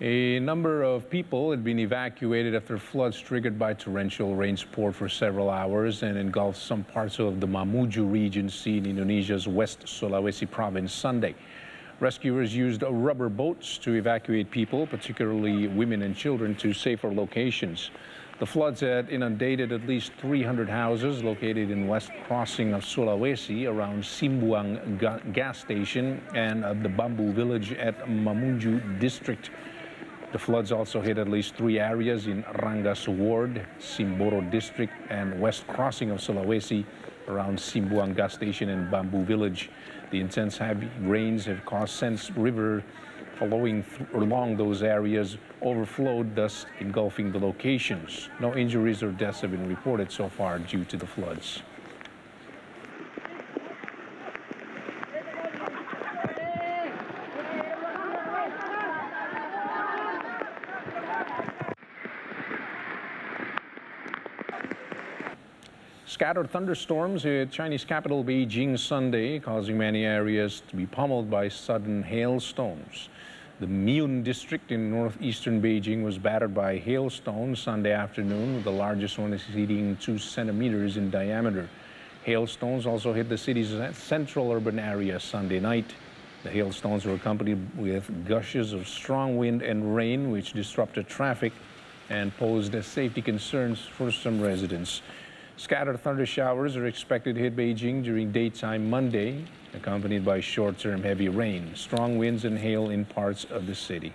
A number of people had been evacuated after floods triggered by torrential rains poured for several hours and engulfed some parts of the Mamuju Regency in Indonesia's West Sulawesi province Sunday. Rescuers used rubber boats to evacuate people, particularly women and children, to safer locations. The floods had inundated at least 300 houses located in west crossing of Sulawesi around Simbuang gas station and the bamboo village at Mamuju district. The floods also hit at least three areas in Ranggas Ward, Simboro District, and West Crossing of Sulawesi around Simbuang Gas Station and Bamboo Village. The intense heavy rains have caused Sens River following along those areas overflowed, thus engulfing the locations. No injuries or deaths have been reported so far due to the floods. Scattered thunderstorms hit Chinese capital Beijing Sunday, causing many areas to be pummeled by sudden hailstones. The Miyun district in northeastern Beijing was battered by hailstones Sunday afternoon, with the largest one exceeding two centimeters in diameter. Hailstones also hit the city's central urban area Sunday night. The hailstones were accompanied with gushes of strong wind and rain, which disrupted traffic and posed safety concerns for some residents. Scattered thunder showers are expected to hit Beijing during daytime Monday, accompanied by short-term heavy rain, strong winds and hail in parts of the city.